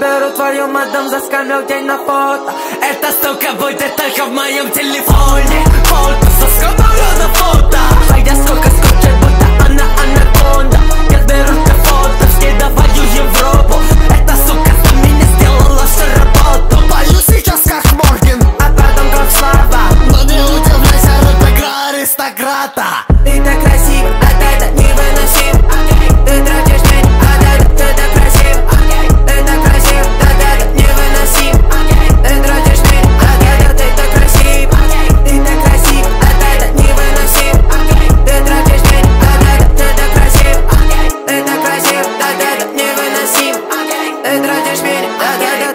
беру твою мадам, заскамил день на фото. Эта сука будет только в моем телефоне. Фото, соска на фото. Хотя сколько скотчет, будто она анаконда. Я беру те фото, скидываю Европу. Эта сука за меня сделала всю работу. Пою сейчас как Морген, А потом как слава но не удивляйся, игра аристократа da